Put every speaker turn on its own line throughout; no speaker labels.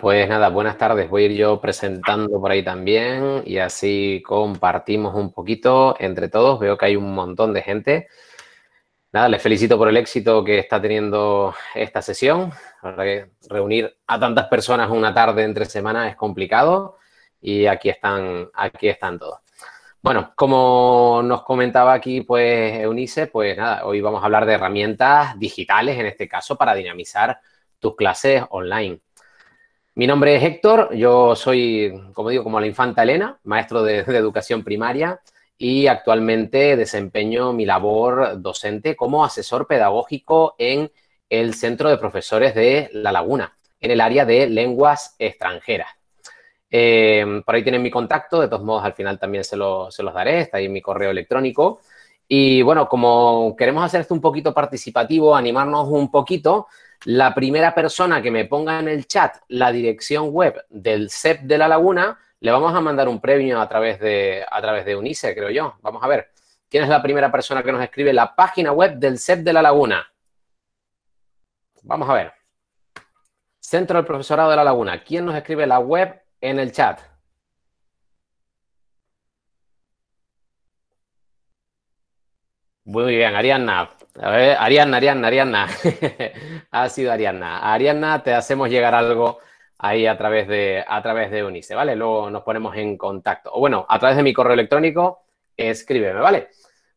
pues nada, buenas tardes. Voy a ir yo presentando por ahí también y así compartimos un poquito entre todos. Veo que hay un montón de gente. Nada, les felicito por el éxito que está teniendo esta sesión. Reunir a tantas personas una tarde entre semana es complicado y aquí están, aquí están todos. Bueno, como nos comentaba aquí pues Eunice, pues nada, hoy vamos a hablar de herramientas digitales, en este caso, para dinamizar tus clases online. Mi nombre es Héctor, yo soy, como digo, como la infanta Elena, maestro de, educación primaria y actualmente desempeño mi labor docente como asesor pedagógico en el Centro de Profesores de La Laguna, en el área de lenguas extranjeras. Eh, por ahí tienen mi contacto, de todos modos al final también se, se los daré, está ahí mi correo electrónico. Y bueno, como queremos hacer esto un poquito participativo, animarnos un poquito, la primera persona que me ponga en el chat la dirección web del CEP de La Laguna, le vamos a mandar un premio a través de, a través de Unice, creo yo. Vamos a ver. ¿Quién es la primera persona que nos escribe la página web del CEP de La Laguna? Vamos a ver. Centro del Profesorado de La Laguna. ¿Quién nos escribe la web en el chat? Muy bien, Arianna. A ver, Arianna, Arianna, Arianna. ha sido Arianna. Arianna, te hacemos llegar algo ahí a través de, a través de Unice, ¿vale? Luego nos ponemos en contacto. O bueno, a través de mi correo electrónico, escríbeme, ¿vale?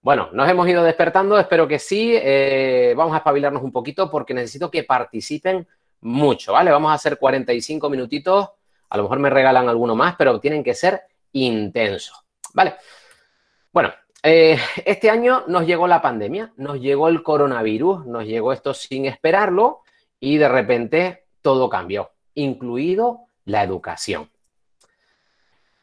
Bueno, nos hemos ido despertando, espero que sí. Eh, vamos a espabilarnos un poquito porque necesito que participen mucho, ¿vale? Vamos a hacer 45 minutitos. A lo mejor me regalan alguno más, pero tienen que ser intensos, ¿vale? Bueno, eh, este año nos llegó la pandemia, nos llegó el coronavirus, nos llegó esto sin esperarlo y de repente todo cambió, incluido la educación.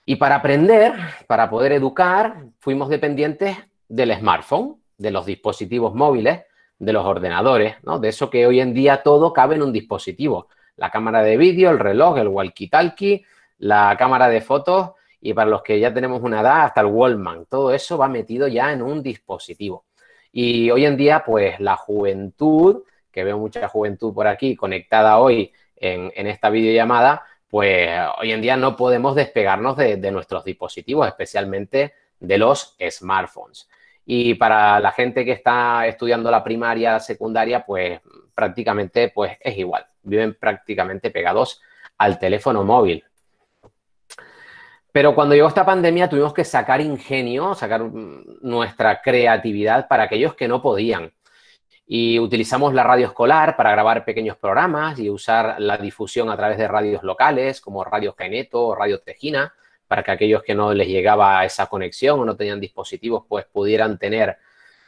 Y para aprender, para poder educar, fuimos dependientes del smartphone, de los dispositivos móviles, de los ordenadores, ¿no? De eso que hoy en día todo cabe en un dispositivo. La cámara de vídeo, el reloj, el walkie-talkie, la cámara de fotos y para los que ya tenemos una edad, hasta el Wallman, todo eso va metido ya en un dispositivo. Y hoy en día, pues la juventud, que veo mucha juventud por aquí conectada hoy en, esta videollamada, pues hoy en día no podemos despegarnos de, nuestros dispositivos, especialmente de los smartphones. Y para la gente que está estudiando la primaria, secundaria, pues prácticamente pues es igual. Viven prácticamente pegados al teléfono móvil. Pero cuando llegó esta pandemia tuvimos que sacar ingenio, sacar nuestra creatividad para aquellos que no podían. Y utilizamos la radio escolar para grabar pequeños programas y usar la difusión a través de radios locales como Radio Geneto o Radio Tejina, para que aquellos que no les llegaba esa conexión o no tenían dispositivos, pues pudieran tener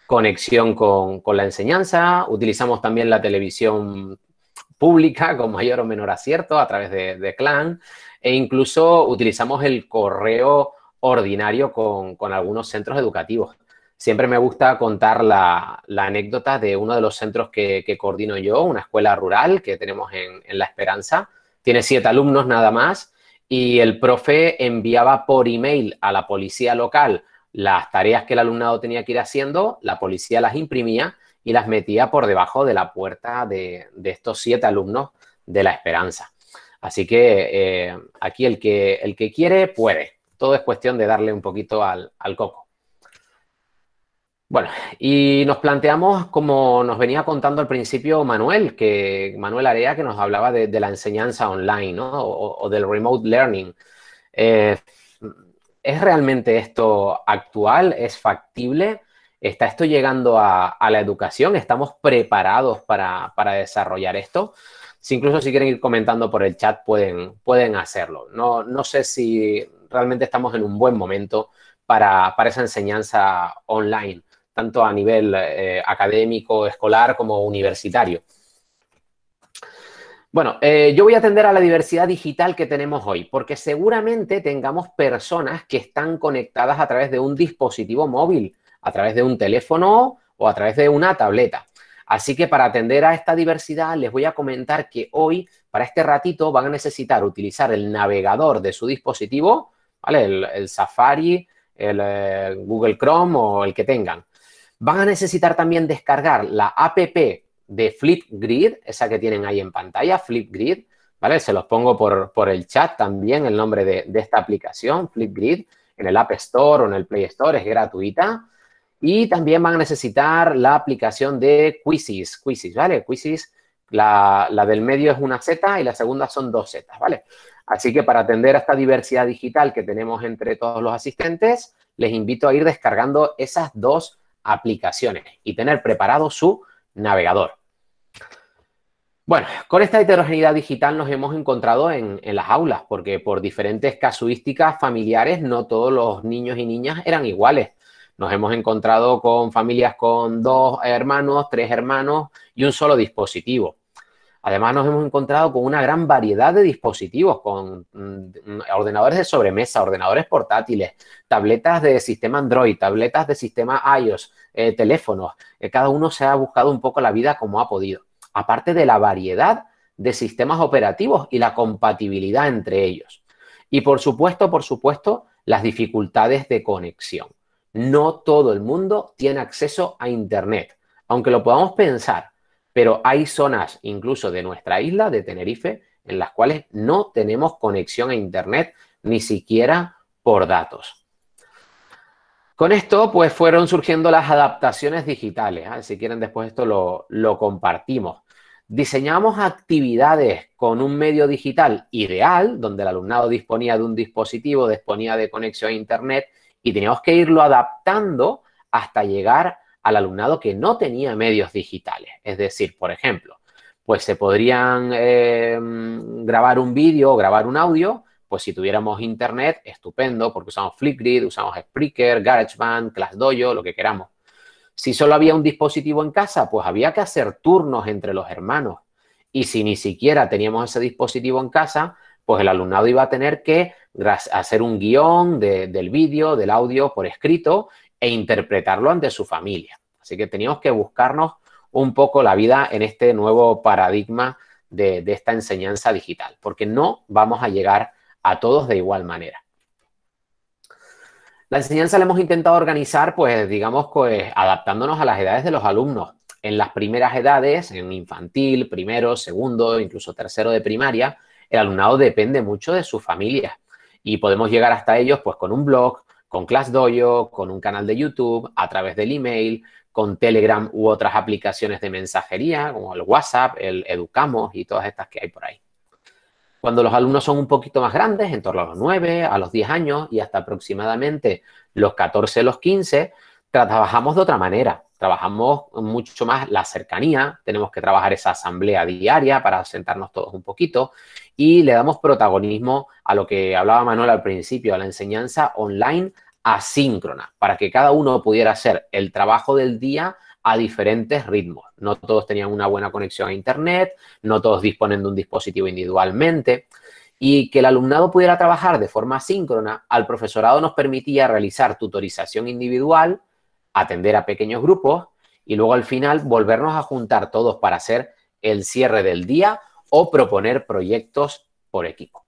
conexión con, la enseñanza. Utilizamos también la televisión pública con mayor o menor acierto a través de, de Clan e incluso utilizamos el correo ordinario con, algunos centros educativos. Siempre me gusta contar la, anécdota de uno de los centros que, coordino yo, una escuela rural que tenemos en, La Esperanza. Tiene siete alumnos nada más y el profe enviaba por email a la policía local las tareas que el alumnado tenía que ir haciendo, la policía las imprimía y las metía por debajo de la puerta de estos siete alumnos de La Esperanza. Así que eh, aquí el que, el que quiere puede. Todo es cuestión de darle un poquito al, coco. Bueno, y nos planteamos, como nos venía contando al principio Manuel, que Manuel Area, que nos hablaba de, la enseñanza online, ¿no? O, del remote learning. Eh, ¿Es realmente esto actual? ¿Es factible? ¿Está esto llegando a, la educación? ¿Estamos preparados para, para desarrollar esto? Incluso si quieren ir comentando por el chat, pueden, pueden hacerlo. No, no sé si realmente estamos en un buen momento para, esa enseñanza online, tanto a nivel eh, académico, escolar como universitario. Bueno, eh, yo voy a atender a la diversidad digital que tenemos hoy, porque seguramente tengamos personas que están conectadas a través de un dispositivo móvil, a través de un teléfono o a través de una tableta. Así que para atender a esta diversidad les voy a comentar que hoy, para este ratito, van a necesitar utilizar el navegador de su dispositivo. El, Safari, el eh, Google Chrome o el que tengan. Van a necesitar también descargar la app de Flipgrid, esa que tienen ahí en pantalla, Flipgrid, ¿vale? Se los pongo por, el chat también, el nombre de, de, esta aplicación, Flipgrid, en el App Store o en el Play Store, es gratuita. Y también van a necesitar la aplicación de Quizzes, Quizzes, ¿vale? Quizzes, la, la del medio es una Z y la segunda son dos Z, ¿vale? Así que para atender a esta diversidad digital que tenemos entre todos los asistentes, les invito a ir descargando esas dos aplicaciones y tener preparado su navegador. Bueno, con esta heterogeneidad digital nos hemos encontrado en, las aulas, porque por diferentes casuísticas familiares no todos los niños y niñas eran iguales. Nos hemos encontrado con familias con dos hermanos, tres hermanos y un solo dispositivo. Además, nos hemos encontrado con una gran variedad de dispositivos, con mm, ordenadores de sobremesa, ordenadores portátiles, tabletas de sistema Android, tabletas de sistema iOS, eh, teléfonos. Eh, cada uno se ha buscado un poco la vida como ha podido. Aparte de la variedad de sistemas operativos y la compatibilidad entre ellos. Y por supuesto, por supuesto, las dificultades de conexión. No todo el mundo tiene acceso a Internet. Aunque lo podamos pensar, pero hay zonas incluso de nuestra isla, de Tenerife, en las cuales no tenemos conexión a Internet ni siquiera por datos. Con esto, pues fueron surgiendo las adaptaciones digitales. ¿eh? Si quieren, después esto lo, lo compartimos. Diseñamos actividades con un medio digital ideal, donde el alumnado disponía de un dispositivo, disponía de conexión a Internet y teníamos que irlo adaptando hasta llegar al alumnado que no tenía medios digitales. Es decir, por ejemplo, pues se podrían eh, grabar un vídeo o grabar un audio, pues si tuviéramos internet, estupendo, porque usamos Flipgrid, usamos Spreaker, GarageBand, ClassDojo, lo que queramos. Si solo había un dispositivo en casa, pues había que hacer turnos entre los hermanos. Y si ni siquiera teníamos ese dispositivo en casa, pues el alumnado iba a tener que hacer un guion del vídeo, del audio por escrito e interpretarlo ante su familia. Así que teníamos que buscarnos un poco la vida en este nuevo paradigma de, esta enseñanza digital, porque no vamos a llegar a todos de igual manera. La enseñanza la hemos intentado organizar, pues, digamos, pues, adaptándonos a las edades de los alumnos. En las primeras edades, en infantil, primero, segundo, incluso tercero de primaria, el alumnado depende mucho de su familia y podemos llegar hasta ellos, pues, con un blog, con ClassDojo, con un canal de YouTube, a través del email, con Telegram u otras aplicaciones de mensajería, como el WhatsApp, el Educamos y todas estas que hay por ahí. Cuando los alumnos son un poquito más grandes, en torno a los 9, a los 10 años y hasta aproximadamente los 14, los 15, trabajamos de otra manera. Trabajamos mucho más la cercanía, tenemos que trabajar esa asamblea diaria para sentarnos todos un poquito y le damos protagonismo a lo que hablaba Manuel al principio, a la enseñanza online asíncrona, para que cada uno pudiera hacer el trabajo del día a diferentes ritmos. No todos tenían una buena conexión a Internet, no todos disponen de un dispositivo individualmente y que el alumnado pudiera trabajar de forma asíncrona, al profesorado nos permitía realizar tutorización individual, atender a pequeños grupos y luego al final volvernos a juntar todos para hacer el cierre del día o proponer proyectos por equipo.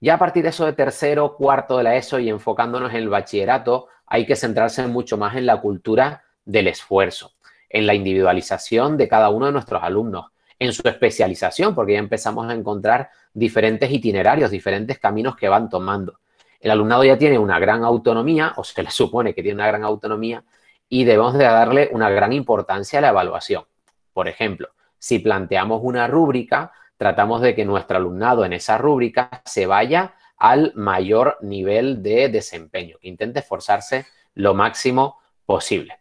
Ya a partir de eso de tercero, cuarto de la ESO y enfocándonos en el bachillerato, hay que centrarse mucho más en la cultura del esfuerzo, en la individualización de cada uno de nuestros alumnos, en su especialización, porque ya empezamos a encontrar diferentes itinerarios, diferentes caminos que van tomando. El alumnado ya tiene una gran autonomía, o se le supone que tiene una gran autonomía, y debemos de darle una gran importancia a la evaluación. Por ejemplo, si planteamos una rúbrica, tratamos de que nuestro alumnado en esa rúbrica se vaya al mayor nivel de desempeño, que intente esforzarse lo máximo posible.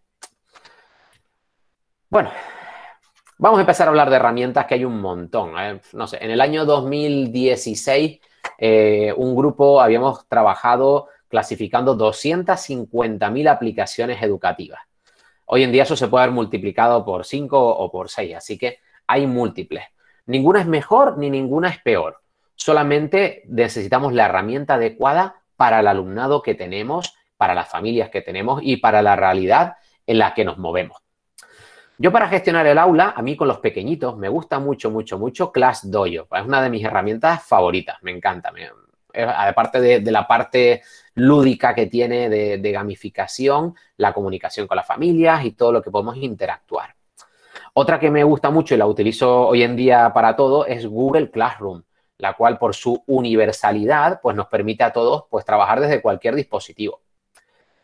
Bueno, vamos a empezar a hablar de herramientas que hay un montón. ¿eh? No sé, en el año 2016 eh, un grupo habíamos trabajado clasificando 250.000 aplicaciones educativas. Hoy en día eso se puede haber multiplicado por 5 o por 6, así que hay múltiples. Ninguna es mejor ni ninguna es peor. Solamente necesitamos la herramienta adecuada para el alumnado que tenemos, para las familias que tenemos y para la realidad en la que nos movemos. Yo para gestionar el aula, a mí con los pequeñitos, me gusta mucho, mucho, mucho ClassDojo. Es una de mis herramientas favoritas, me encanta. aparte de, la parte lúdica que tiene de gamificación, la comunicación con las familias y todo lo que podemos interactuar. Otra que me gusta mucho y la utilizo hoy en día para todo es Google Classroom. la cual por su universalidad pues nos permite a todos pues trabajar desde cualquier dispositivo.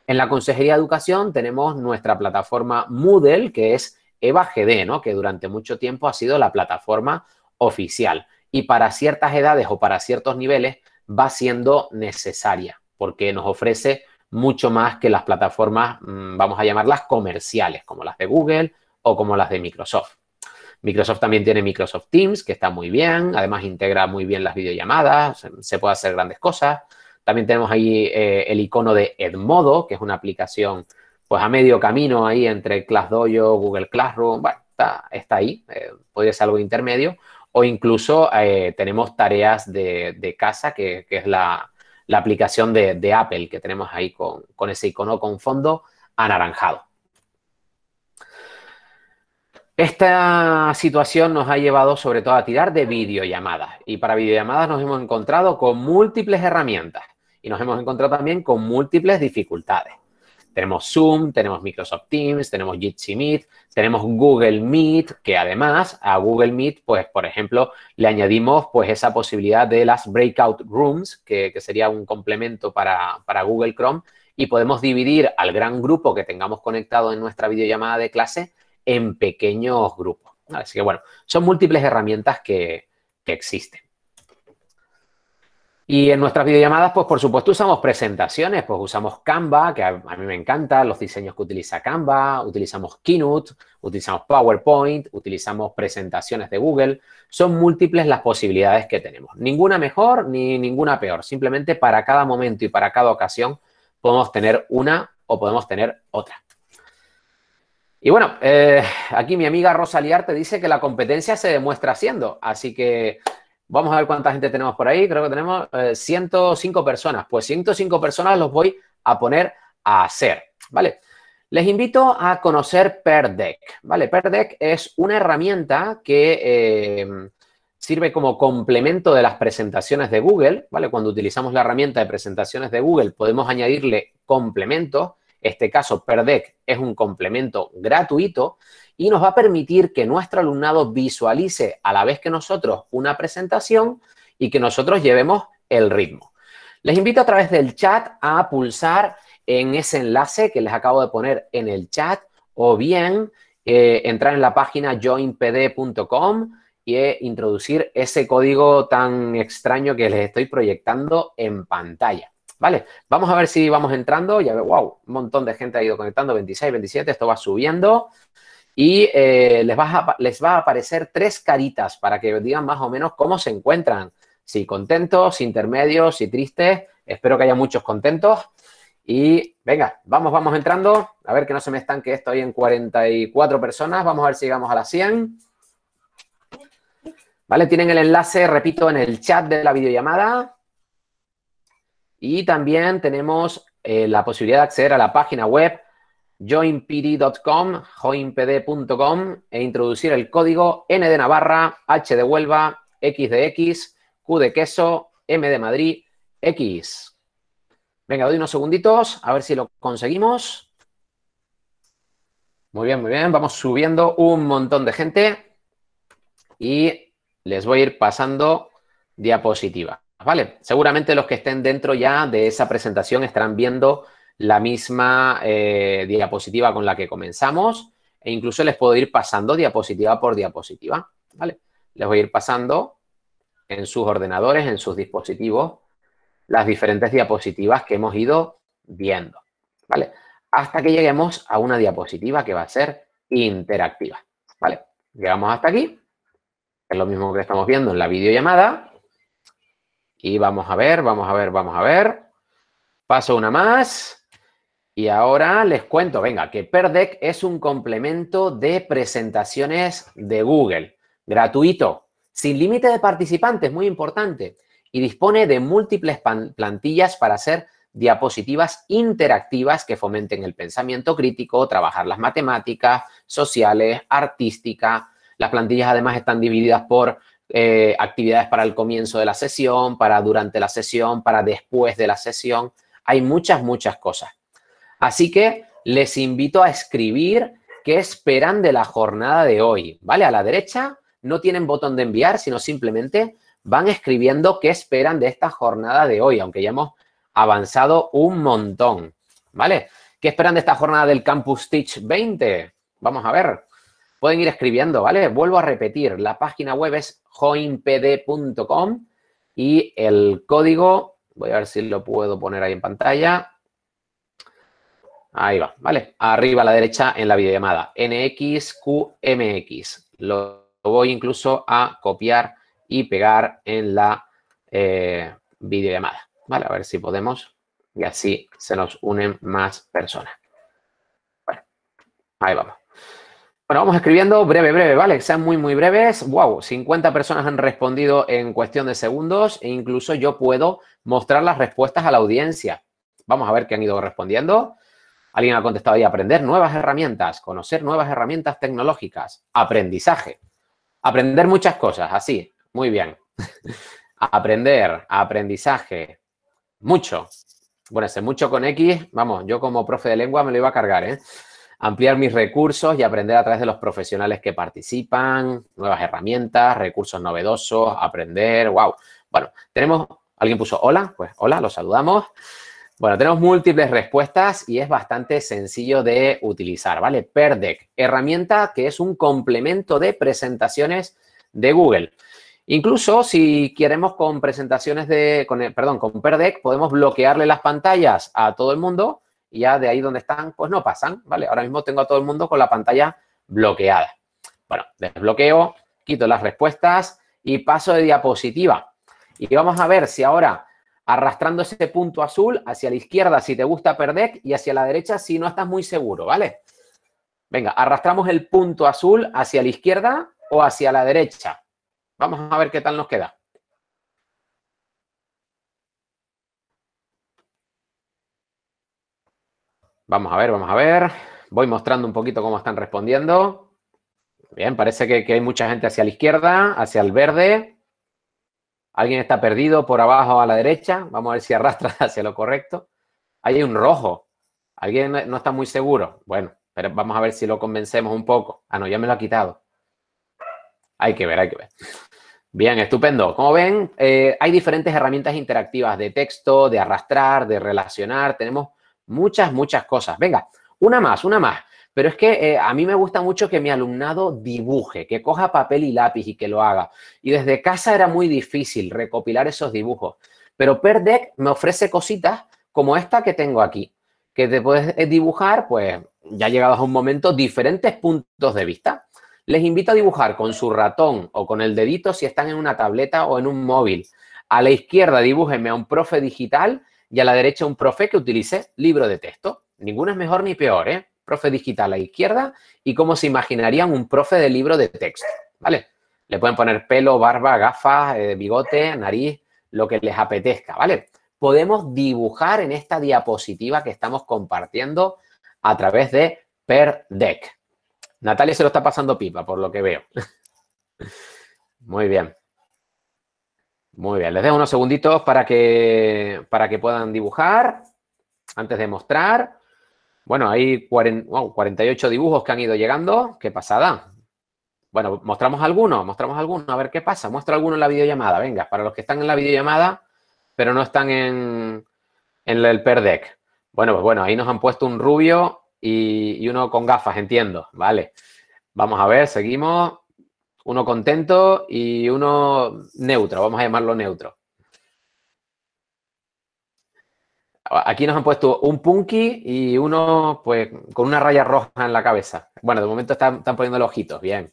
En la Consejería de Educación tenemos nuestra plataforma Moodle, que es EVA-GD, ¿no? que durante mucho tiempo ha sido la plataforma oficial. Y para ciertas edades o para ciertos niveles va siendo necesaria, porque nos ofrece mucho más que las plataformas, mm, vamos a llamarlas comerciales, como las de Google o como las de Microsoft. Microsoft también tiene Microsoft Teams, que está muy bien, además integra muy bien las videollamadas, se puede hacer grandes cosas. También tenemos ahí eh, el icono de Edmodo, que es una aplicación pues a medio camino ahí entre ClassDojo, Google Classroom, está, ahí, eh, podría ser algo intermedio. O incluso eh, tenemos tareas de, casa, que, es la, aplicación de, Apple que tenemos ahí con, con ese icono con fondo anaranjado. Esta situación nos ha llevado sobre todo a tirar de videollamadas y para videollamadas nos hemos encontrado con múltiples herramientas y nos hemos encontrado también con múltiples dificultades. Tenemos Zoom, tenemos Microsoft Teams, tenemos Jitsi Meet, tenemos Google Meet, que además a Google Meet, pues, por ejemplo, le añadimos pues esa posibilidad de las breakout rooms, que, sería un complemento para, para Google Chrome, y podemos dividir al gran grupo que tengamos conectado en nuestra videollamada de clase en pequeños grupos. Así que, bueno, son múltiples herramientas que, que existen. Y en nuestras videollamadas, pues por supuesto usamos presentaciones, pues usamos Canva, que a, mí me encanta, los diseños que utiliza Canva, utilizamos Keynote, utilizamos PowerPoint, utilizamos presentaciones de Google. Son múltiples las posibilidades que tenemos. Ninguna mejor ni ninguna peor. Simplemente para cada momento y para cada ocasión podemos tener una o podemos tener otra. Y bueno, eh, aquí mi amiga Rosa te dice que la competencia se demuestra haciendo. Así que Vamos a ver cuánta gente tenemos por ahí. Creo que tenemos 105 eh, personas. Pues 105 personas los voy a poner a hacer, ¿vale? Les invito a conocer PerDeck, ¿vale? PerDeck es una herramienta que eh, sirve como complemento de las presentaciones de Google, ¿vale? Cuando utilizamos la herramienta de presentaciones de Google podemos añadirle complementos. Este caso, PerDeck es un complemento gratuito y nos va a permitir que nuestro alumnado visualice a la vez que nosotros una presentación y que nosotros llevemos el ritmo. Les invito a través del chat a pulsar en ese enlace que les acabo de poner en el chat o bien eh, entrar en la página joinpd.com y eh, introducir ese código tan extraño que les estoy proyectando en pantalla. ¿Vale? Vamos a ver si vamos entrando. Ya veo, wow, un montón de gente ha ido conectando, 26, 27, esto va subiendo y eh, les, va a, les va a aparecer tres caritas para que digan más o menos cómo se encuentran. Si contentos, intermedios, si tristes. Espero que haya muchos contentos. Y venga, vamos, vamos entrando. A ver que no se me estanque esto ahí en 44 personas. Vamos a ver si llegamos a las 100. ¿Vale? Tienen el enlace, repito, en el chat de la videollamada. Y también tenemos eh, la posibilidad de acceder a la página web joinpd.com, joinpd.com e introducir el código N de Navarra, H de Huelva, X de X, Q de queso, M de Madrid, X. Venga, doy unos segunditos a ver si lo conseguimos. Muy bien, muy bien. Vamos subiendo un montón de gente y les voy a ir pasando diapositiva. ¿Vale? Seguramente los que estén dentro ya de esa presentación estarán viendo la misma eh, diapositiva con la que comenzamos e incluso les puedo ir pasando diapositiva por diapositiva, ¿vale? Les voy a ir pasando en sus ordenadores, en sus dispositivos, las diferentes diapositivas que hemos ido viendo, ¿vale? Hasta que lleguemos a una diapositiva que va a ser interactiva, ¿vale? Llegamos hasta aquí, es lo mismo que estamos viendo en la videollamada, y vamos a ver, vamos a ver, vamos a ver, paso una más, y ahora les cuento, venga, que Perdeck es un complemento de presentaciones de Google, gratuito, sin límite de participantes, muy importante, y dispone de múltiples plantillas para hacer diapositivas interactivas que fomenten el pensamiento crítico, trabajar las matemáticas, sociales, artística. Las plantillas además están divididas por eh, actividades para el comienzo de la sesión, para durante la sesión, para después de la sesión. Hay muchas, muchas cosas. Así que les invito a escribir qué esperan de la jornada de hoy, ¿vale? A la derecha no tienen botón de enviar, sino simplemente van escribiendo qué esperan de esta jornada de hoy, aunque ya hemos avanzado un montón, ¿vale? ¿Qué esperan de esta jornada del Campus Teach 20? Vamos a ver. Pueden ir escribiendo, ¿vale? Vuelvo a repetir, la página web es joinpd.com y el código, voy a ver si lo puedo poner ahí en pantalla. Ahí va, ¿vale? Arriba a la derecha en la videollamada, NXQMX. Lo voy incluso a copiar y pegar en la eh, videollamada. Vale, a ver si podemos. Y así se nos unen más personas. Bueno, ahí vamos. Bueno, vamos escribiendo breve, breve, ¿vale? sean muy, muy breves. ¡Wow! 50 personas han respondido en cuestión de segundos e incluso yo puedo mostrar las respuestas a la audiencia. Vamos a ver qué han ido respondiendo. Alguien ha contestado ahí, aprender nuevas herramientas, conocer nuevas herramientas tecnológicas, aprendizaje. Aprender muchas cosas, así, muy bien. aprender, aprendizaje, mucho. Bueno, ese mucho con X, vamos, yo como profe de lengua me lo iba a cargar, ¿eh? Ampliar mis recursos y aprender a través de los profesionales que participan, nuevas herramientas, recursos novedosos, aprender, wow. Bueno, tenemos, alguien puso hola, pues hola, los saludamos. Bueno, tenemos múltiples respuestas y es bastante sencillo de utilizar, ¿vale? Perdeck, herramienta que es un complemento de presentaciones de Google. Incluso si queremos con presentaciones de, con, perdón, con Perdeck, podemos bloquearle las pantallas a todo el mundo y ya de ahí donde están, pues no pasan, ¿vale? Ahora mismo tengo a todo el mundo con la pantalla bloqueada. Bueno, desbloqueo, quito las respuestas y paso de diapositiva. Y vamos a ver si ahora arrastrando ese punto azul hacia la izquierda si te gusta Perdeck y hacia la derecha si no estás muy seguro, ¿vale? Venga, arrastramos el punto azul hacia la izquierda o hacia la derecha. Vamos a ver qué tal nos queda. Vamos a ver, vamos a ver. Voy mostrando un poquito cómo están respondiendo. Bien, parece que, hay mucha gente hacia la izquierda, hacia el verde. Alguien está perdido por abajo a la derecha. Vamos a ver si arrastra hacia lo correcto. Ahí hay un rojo. Alguien no está muy seguro. Bueno, pero vamos a ver si lo convencemos un poco. Ah, no, ya me lo ha quitado. Hay que ver, hay que ver. Bien, estupendo. Como ven, eh, hay diferentes herramientas interactivas de texto, de arrastrar, de relacionar. Tenemos muchas, muchas cosas. Venga, una más, una más. Pero es que eh, a mí me gusta mucho que mi alumnado dibuje, que coja papel y lápiz y que lo haga. Y desde casa era muy difícil recopilar esos dibujos. Pero Perdeck me ofrece cositas como esta que tengo aquí, que te puedes eh, dibujar, pues ya llegados a un momento, diferentes puntos de vista. Les invito a dibujar con su ratón o con el dedito si están en una tableta o en un móvil. A la izquierda dibújenme a un profe digital y a la derecha un profe que utilice libro de texto. Ninguno es mejor ni peor, ¿eh? profe digital a la izquierda y cómo se imaginarían un profe de libro de texto, ¿vale? Le pueden poner pelo, barba, gafas, eh, bigote, nariz, lo que les apetezca, ¿vale? Podemos dibujar en esta diapositiva que estamos compartiendo a través de Per Deck. Natalia se lo está pasando pipa, por lo que veo. Muy bien. Muy bien, les dejo unos segunditos para que, para que puedan dibujar antes de mostrar. Bueno, hay 48 dibujos que han ido llegando. ¡Qué pasada! Bueno, mostramos algunos, mostramos algunos, a ver qué pasa. Muestro alguno en la videollamada. Venga, para los que están en la videollamada, pero no están en, en el per deck. Bueno, pues bueno, ahí nos han puesto un rubio y, y uno con gafas, entiendo. Vale. Vamos a ver, seguimos. Uno contento y uno neutro, vamos a llamarlo neutro. Aquí nos han puesto un punky y uno, pues, con una raya roja en la cabeza. Bueno, de momento están, poniendo los ojitos, bien.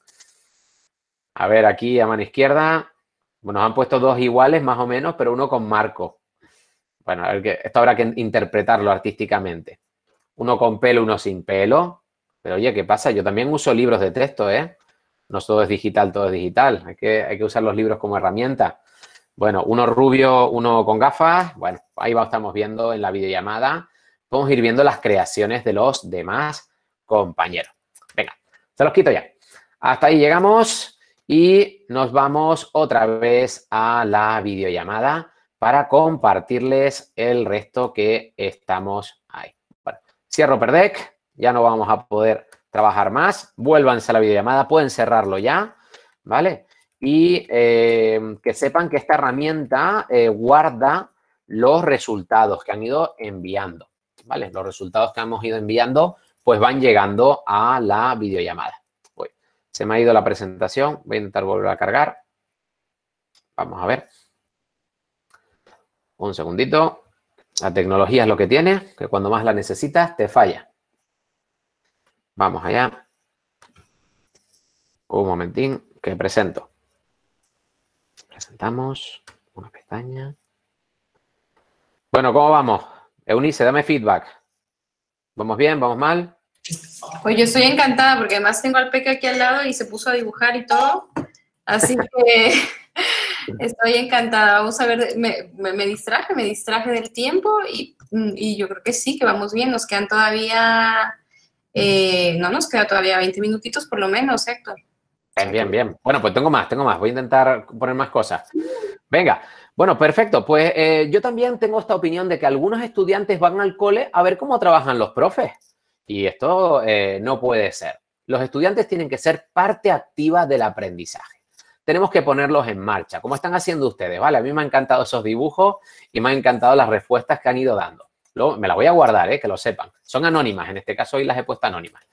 A ver, aquí a mano izquierda, bueno, nos han puesto dos iguales más o menos, pero uno con marco. Bueno, a ver que esto habrá que interpretarlo artísticamente. Uno con pelo, uno sin pelo. Pero oye, ¿qué pasa? Yo también uso libros de texto, ¿eh? No todo es digital, todo es digital. Hay que, hay que usar los libros como herramienta. Bueno, uno rubio, uno con gafas. Bueno, ahí va, estamos viendo en la videollamada. Podemos ir viendo las creaciones de los demás compañeros. Venga, se los quito ya. Hasta ahí llegamos y nos vamos otra vez a la videollamada para compartirles el resto que estamos ahí. Bueno, cierro Perdeck, ya no vamos a poder trabajar más. Vuélvanse a la videollamada, pueden cerrarlo ya, ¿vale? y eh, que sepan que esta herramienta eh, guarda los resultados que han ido enviando, ¿vale? Los resultados que hemos ido enviando pues van llegando a la videollamada. Uy, se me ha ido la presentación, voy a intentar volver a cargar. Vamos a ver. Un segundito. La tecnología es lo que tiene, que cuando más la necesitas te falla. Vamos allá. Un momentín, que presento. Presentamos una pestaña. Bueno, ¿cómo vamos? Eunice, dame feedback. ¿Vamos bien? ¿Vamos mal?
Pues yo estoy encantada porque además tengo al Peque aquí al lado y se puso a dibujar y todo. Así que estoy encantada. Vamos a ver, me, me, distraje, me distraje del tiempo y, y, yo creo que sí, que vamos bien. Nos quedan todavía, eh, no nos queda todavía 20 minutitos por lo menos, Héctor.
Bien, bien, bien. Bueno, pues tengo más, tengo más. Voy a intentar poner más cosas. Venga, bueno, perfecto. Pues eh, yo también tengo esta opinión de que algunos estudiantes van al cole a ver cómo trabajan los profes. Y esto eh, no puede ser. Los estudiantes tienen que ser parte activa del aprendizaje. Tenemos que ponerlos en marcha. ¿Cómo están haciendo ustedes? Vale, a mí me han encantado esos dibujos y me han encantado las respuestas que han ido dando. Me las voy a guardar, eh, que lo sepan. Son anónimas, en este caso hoy las he puesto anónimas.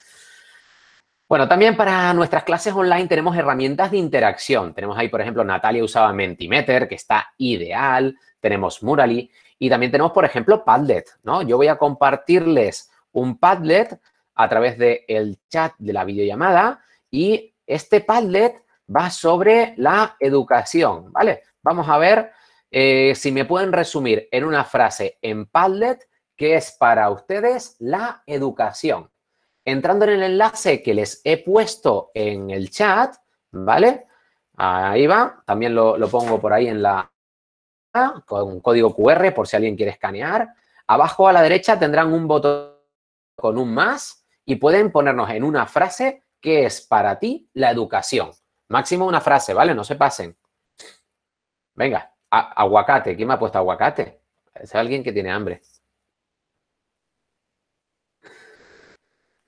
Bueno, también para nuestras clases online tenemos herramientas de interacción. Tenemos ahí, por ejemplo, Natalia usaba Mentimeter, que está ideal. Tenemos Murally y también tenemos, por ejemplo, Padlet, ¿no? Yo voy a compartirles un Padlet a través del chat de la videollamada y este Padlet va sobre la educación, ¿vale? Vamos a ver eh, si me pueden resumir en una frase en Padlet qué es para ustedes la educación entrando en el enlace que les he puesto en el chat, ¿vale? Ahí va, también lo, pongo por ahí en la con un código QR por si alguien quiere escanear. Abajo a la derecha tendrán un botón con un más y pueden ponernos en una frase que es para ti la educación. Máximo una frase, ¿vale? No se pasen. Venga, aguacate. ¿Quién me ha puesto aguacate? Es alguien que tiene hambre.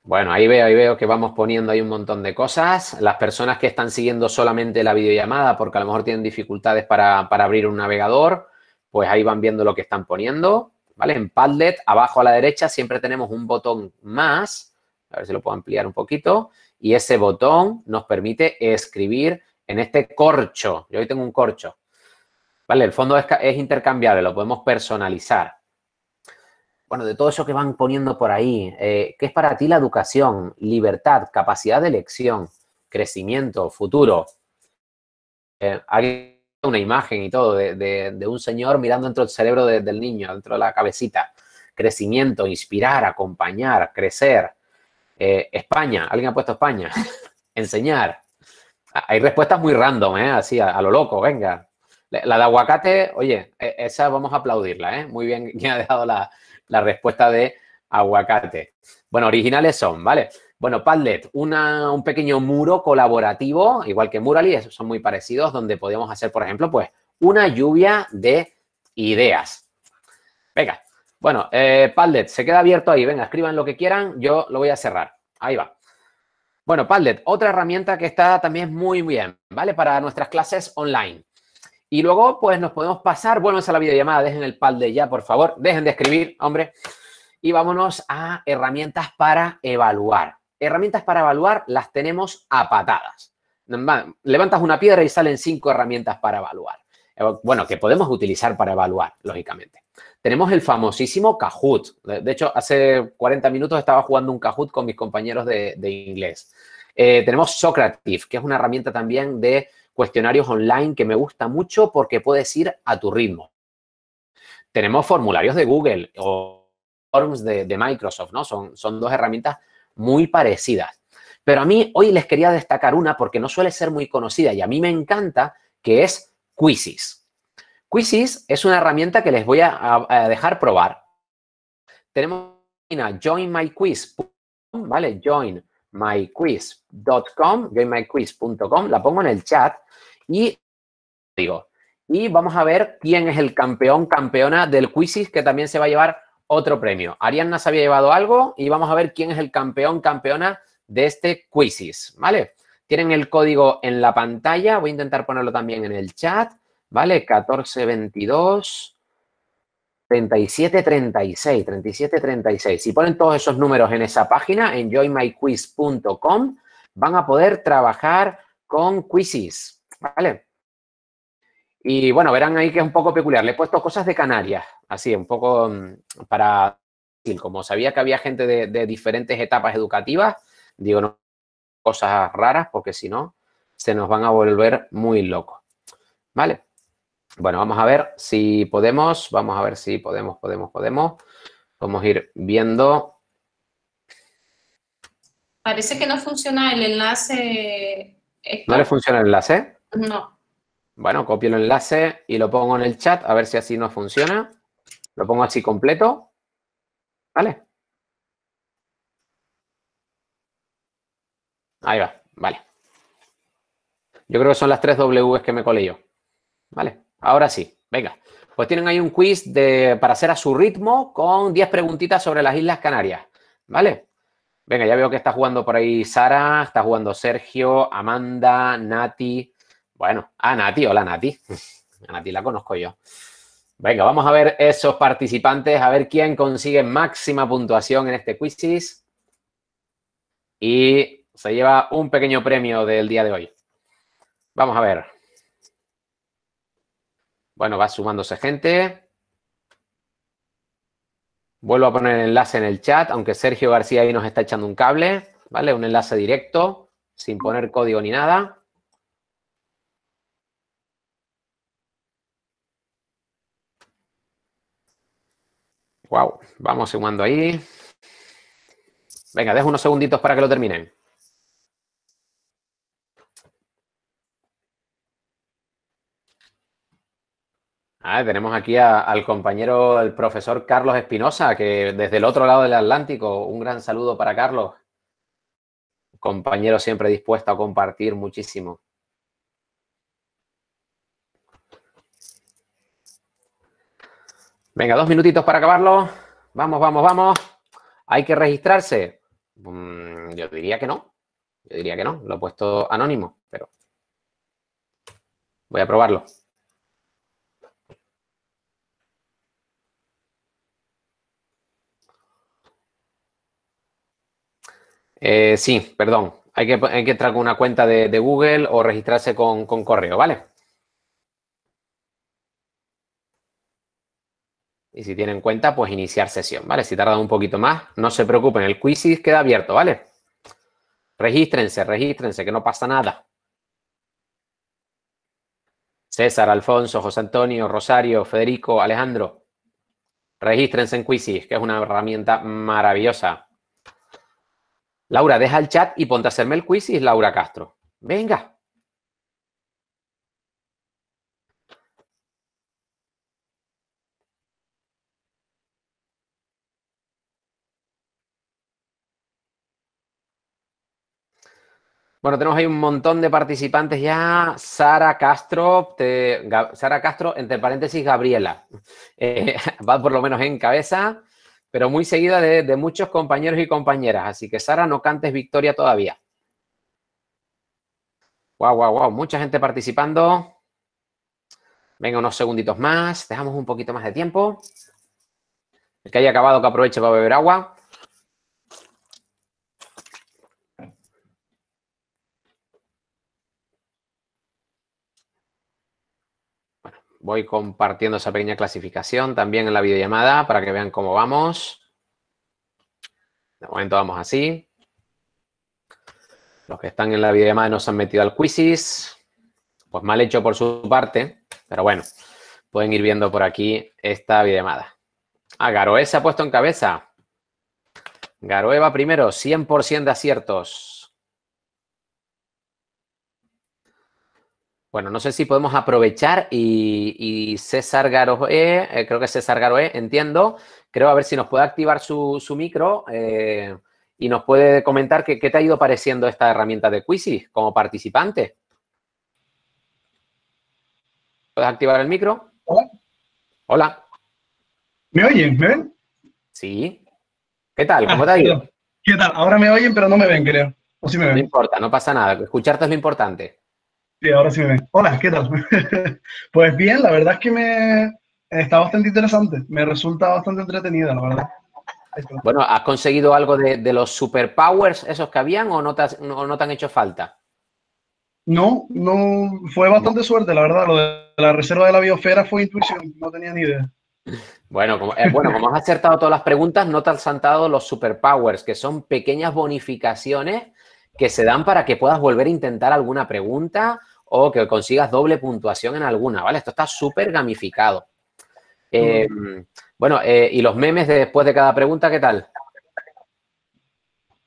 Bueno, ahí veo, ahí veo que vamos poniendo ahí un montón de cosas. Las personas que están siguiendo solamente la videollamada porque a lo mejor tienen dificultades para, abrir un navegador, pues ahí van viendo lo que están poniendo, ¿vale? En Padlet, abajo a la derecha, siempre tenemos un botón más, a ver si lo puedo ampliar un poquito, y ese botón nos permite escribir en este corcho. Yo hoy tengo un corcho, ¿vale? El fondo es, es intercambiable, lo podemos personalizar bueno, de todo eso que van poniendo por ahí, eh, ¿qué es para ti la educación? Libertad, capacidad de elección, crecimiento, futuro. Eh, hay una imagen y todo de, un señor mirando dentro del cerebro del niño, dentro de la cabecita. Crecimiento, inspirar, acompañar, crecer. Eh, España, ¿alguien ha puesto España? Enseñar. Hay respuestas muy random, ¿eh? Así, a, a lo loco, venga. La de aguacate, oye, e, esa vamos a aplaudirla, ¿eh? Muy bien, quien ha dejado la, la respuesta de aguacate. Bueno, originales son, ¿vale? Bueno, Padlet, un pequeño muro colaborativo, igual que Murally, son muy parecidos, donde podemos hacer, por ejemplo, pues una lluvia de ideas. Venga, bueno, eh, Padlet, se queda abierto ahí. Venga, escriban lo que quieran, yo lo voy a cerrar. Ahí va. Bueno, Padlet, otra herramienta que está también muy bien, ¿vale? Para nuestras clases online. Y luego, pues nos podemos pasar, bueno, a la videollamada, dejen el de ya, por favor, dejen de escribir, hombre, y vámonos a herramientas para evaluar. Herramientas para evaluar las tenemos a patadas. Levantas una piedra y salen cinco herramientas para evaluar. Eh, bueno, que podemos utilizar para evaluar, lógicamente. Tenemos el famosísimo Kahoot. De hecho, hace 40 minutos estaba jugando un Kahoot con mis compañeros de, inglés. Eh, tenemos Socrative, que es una herramienta también de cuestionarios online que me gusta mucho porque puedes ir a tu ritmo. Tenemos formularios de Google o Forms de, Microsoft, ¿no? Son, son dos herramientas muy parecidas. Pero a mí hoy les quería destacar una porque no suele ser muy conocida y a mí me encanta, que es Quizzes. Quizzes es una herramienta que les voy a, dejar probar. Tenemos joinmyquiz, ¿vale? Joinmyquiz.com, joinmyquiz.com, la pongo en el chat y digo, y vamos a ver quién es el campeón, campeona del Quizzes, que también se va a llevar otro premio. Arianna se había llevado algo y vamos a ver quién es el campeón, campeona de este Quizzes, ¿vale? Tienen el código en la pantalla. Voy a intentar ponerlo también en el chat. ¿Vale? 1422 3736, 3736. Si ponen todos esos números en esa página, en joinmyquiz.com, van a poder trabajar con quizzes, ¿vale? Y bueno, verán ahí que es un poco peculiar. Le he puesto cosas de Canarias, así, un poco mm, para... Como sabía que había gente de, diferentes etapas educativas, digo, no cosas raras, porque si no, se nos van a volver muy locos. ¿Vale? Bueno, vamos a ver si podemos, vamos a ver si podemos, podemos, podemos. Vamos a ir viendo.
Parece que no funciona el enlace.
¿No le funciona el enlace?
No.
Bueno, copio el enlace y lo pongo en el chat a ver si así no funciona. Lo pongo así completo. ¿Vale? Ahí va, vale. Yo creo que son las tres Ws que me colé yo. ¿Vale? Ahora sí, venga. Pues tienen ahí un quiz de, para hacer a su ritmo con 10 preguntitas sobre las Islas Canarias. ¿Vale? Venga, ya veo que está jugando por ahí Sara, está jugando Sergio, Amanda, Nati. Bueno, ah, Nati, hola Nati. A Nati la conozco yo. Venga, vamos a ver esos participantes, a ver quién consigue máxima puntuación en este quiz. Y se lleva un pequeño premio del día de hoy. Vamos a ver. Bueno, va sumándose gente. Vuelvo a poner el enlace en el chat, aunque Sergio García ahí nos está echando un cable, ¿vale? Un enlace directo, sin poner código ni nada. Wow, vamos sumando ahí. Venga, dejo unos segunditos para que lo terminen. Ah, tenemos aquí al compañero, el profesor Carlos Espinosa, que desde el otro lado del Atlántico, un gran saludo para Carlos. Compañero siempre dispuesto a compartir muchísimo. Venga, dos minutitos para acabarlo. Vamos, vamos, vamos. ¿Hay que registrarse? Mm, yo diría que no. Yo diría que no. Lo he puesto anónimo, pero voy a probarlo. Eh, sí, perdón. Hay que, hay entrar con una cuenta de, Google o registrarse con, correo, ¿vale? Y si tienen cuenta, pues iniciar sesión, ¿vale? Si tardan un poquito más, no se preocupen, el quiz queda abierto, ¿vale? Regístrense, regístrense, que no pasa nada. César, Alfonso, José Antonio, Rosario, Federico, Alejandro. Regístrense en Quizzes, que es una herramienta maravillosa. Laura, deja el chat y ponte a hacerme el quiz y es Laura Castro. Venga. Bueno, tenemos ahí un montón de participantes ya. Sara Castro, Sara Castro, entre paréntesis, Gabriela. Eh, va por lo menos en cabeza pero muy seguida de, muchos compañeros y compañeras. Así que, Sara, no cantes victoria todavía. Wow, wow, wow. Mucha gente participando. Venga, unos segunditos más. Dejamos un poquito más de tiempo. El que haya acabado, que aproveche para beber agua. Voy compartiendo esa pequeña clasificación también en la videollamada para que vean cómo vamos. De momento vamos así. Los que están en la videollamada no se han metido al quizzes. Pues mal hecho por su parte, pero bueno, pueden ir viendo por aquí esta videollamada. Ah, Garoe se ha puesto en cabeza. Garoe va primero, 100% de aciertos. Bueno, no sé si podemos aprovechar y, César Garoe, eh, creo que César Garoe, entiendo, creo a ver si nos puede activar su, micro eh, y nos puede comentar qué, te ha ido pareciendo esta herramienta de Quizy como participante. ¿Puedes activar el micro?
Hola.
Hola.
¿Me oyen? ¿Me ven?
Sí. ¿Qué tal? ¿Cómo te ha ido?
¿Qué tal? Ahora me oyen, pero no me ven, creo. ¿O sí me
No
ven?
importa, no pasa nada. Escucharte es lo importante.
Sí, ahora sí me ven. Hola, ¿qué tal? Pues bien, la verdad es que me está bastante interesante. Me resulta bastante entretenida, la verdad.
Bueno, ¿has conseguido algo de, de los superpowers esos que habían o no te, has- no- no te han hecho falta?
No, no, fue bastante suerte, la verdad. Lo de la reserva de la biosfera fue intuición, no tenía ni idea.
Bueno, como, eh, bueno, como has acertado todas las preguntas, no te han saltado los superpowers, que son pequeñas bonificaciones que se dan para que puedas volver a intentar alguna pregunta o que consigas doble puntuación en alguna, ¿vale? Esto está súper gamificado. Eh, bueno, eh, ¿y los memes de después de cada pregunta, qué tal?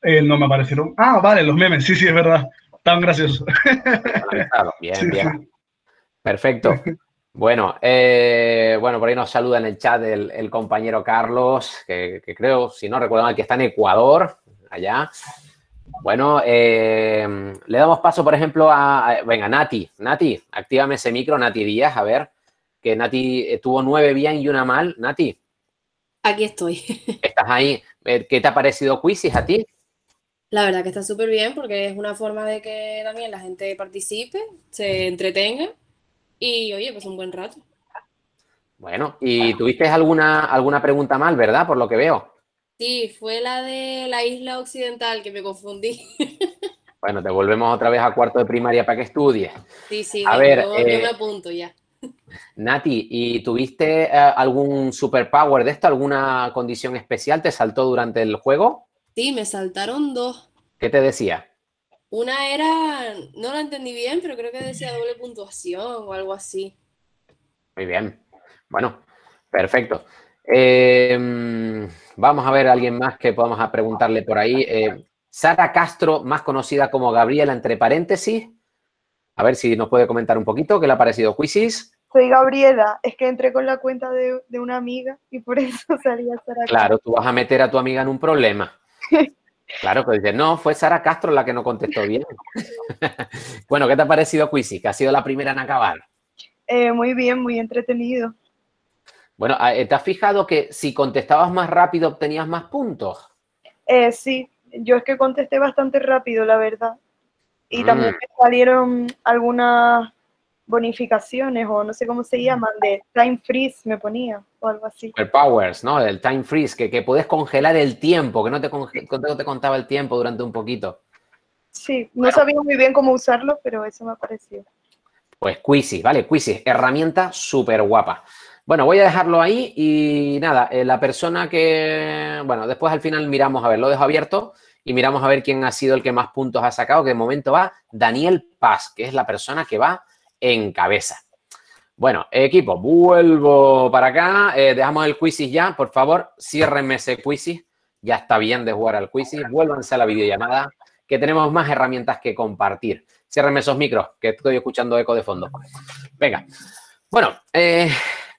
Eh, no me aparecieron. Ah, vale, los memes, sí, sí, es verdad. Tan graciosos.
Bien,
Sí,
bien. Perfecto. Bueno, bueno, por ahí nos saluda en el chat el, el compañero Carlos, que, que creo, si no recuerdo mal, que está en Ecuador, allá. Bueno, eh, le damos paso, por ejemplo, a, a- venga, Nati. Nati, actívame ese micro, Nati Díaz, a ver, que Nati tuvo nueve bien y una mal. Nati,
Aquí estoy.
estás ahí. Eh, ¿Qué te ha parecido Quizzes a ti?
La verdad que está súper bien porque es una forma de que también la gente participe, se entretenga y, oye, pues un buen rato.
Bueno, y tuviste alguna, alguna pregunta mal, ¿verdad? Por lo que veo.
Sí, fue la de la isla occidental que me confundí.
Bueno, te volvemos otra vez a cuarto de primaria para que estudies.
Sí, sí,
A ver,
yo,
eh,
yo me apunto ya.
Nati, ¿y tuviste eh, algún superpower de esto? ¿Alguna condición especial te saltó durante el juego?
Sí, me saltaron dos.
¿Qué te decía?
Una era, no la entendí bien, pero creo que decía doble puntuación o algo así.
Muy bien. Bueno, perfecto. Eh, vamos a ver a alguien más que podamos a preguntarle por ahí. Eh, Sara Castro, más conocida como Gabriela, entre paréntesis. A ver si nos puede comentar un poquito qué le ha parecido Quizzes.
Soy Gabriela, es que entré con la cuenta de, de una amiga y por eso salía Sara.
Claro, tú vas a meter a tu amiga en un problema. Claro, que dices, no, fue Sara Castro la que no contestó bien. bueno, ¿qué te ha parecido Quizy? Que ha sido la primera en acabar.
Eh, muy bien, muy entretenido.
Bueno, eh, ¿te has fijado que si contestabas más rápido obtenías más puntos?
Eh, sí, yo es que contesté bastante rápido, la verdad. Y
Mm.
también me salieron algunas bonificaciones o no sé cómo se llaman, de time freeze me ponía o algo así.
Superpowers, ¿no? El time freeze, que, que puedes congelar el tiempo, que no te, no te contaba el tiempo durante un poquito.
Sí, no sabía muy bien cómo usarlo, pero eso me pareció.
Pues Quizy, ¿vale? Quizy, herramienta súper guapa. Bueno, voy a dejarlo ahí y nada, eh, la persona que, bueno, después al final miramos, a ver, lo dejo abierto y miramos a ver quién ha sido el que más puntos ha sacado, que de momento va Daniel Paz, que es la persona que va en cabeza. Bueno, equipo, vuelvo para acá, eh, dejamos el Quizy ya, por favor, ciérrenme ese Quizy, ya está bien de jugar al Quizy, vuélvanse a la videollamada, que tenemos más herramientas que compartir. Ciérrenme esos micros, que estoy escuchando eco de fondo. Venga. Bueno, eh,